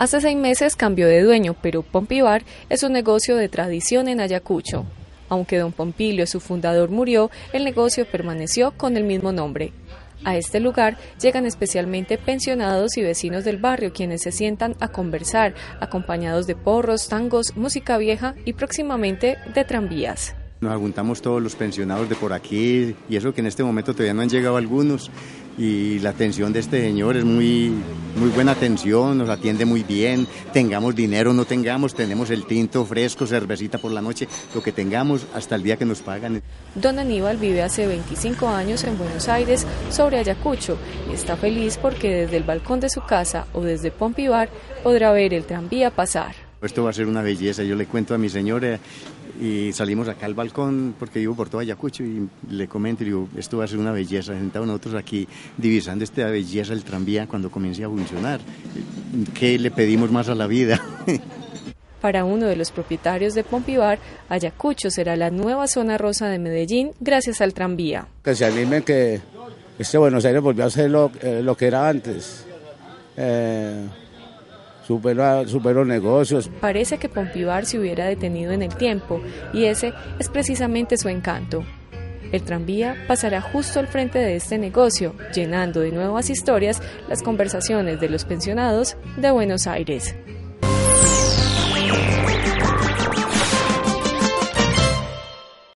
Hace seis meses cambió de dueño, pero Pompibar es un negocio de tradición en Ayacucho. Aunque don Pompilio, su fundador, murió, el negocio permaneció con el mismo nombre. A este lugar llegan especialmente pensionados y vecinos del barrio quienes se sientan a conversar, acompañados de porros, tangos, música vieja y próximamente de tranvías. Nos juntamos todos los pensionados de por aquí y eso que en este momento todavía no han llegado algunos y la atención de este señor es muy, muy buena atención, nos atiende muy bien, tengamos dinero, no tengamos, tenemos el tinto fresco, cervecita por la noche, lo que tengamos hasta el día que nos pagan. Don Aníbal vive hace 25 años en Buenos Aires sobre Ayacucho y está feliz porque desde el balcón de su casa o desde Pompivar podrá ver el tranvía pasar. Esto va a ser una belleza, yo le cuento a mi señora y salimos acá al balcón porque vivo por todo Ayacucho y le comento y digo, esto va a ser una belleza, sentados nosotros aquí divisando esta belleza del tranvía cuando comience a funcionar. ¿Qué le pedimos más a la vida? Para uno de los propietarios de Pompivar, Ayacucho será la nueva zona rosa de Medellín gracias al tranvía. Que se animen que este Buenos Aires volvió a ser lo, eh, lo que era antes. Eh, superó, negocios. Parece que Pompivar se hubiera detenido en el tiempo y ese es precisamente su encanto. El tranvía pasará justo al frente de este negocio, llenando de nuevas historias las conversaciones de los pensionados de Buenos Aires.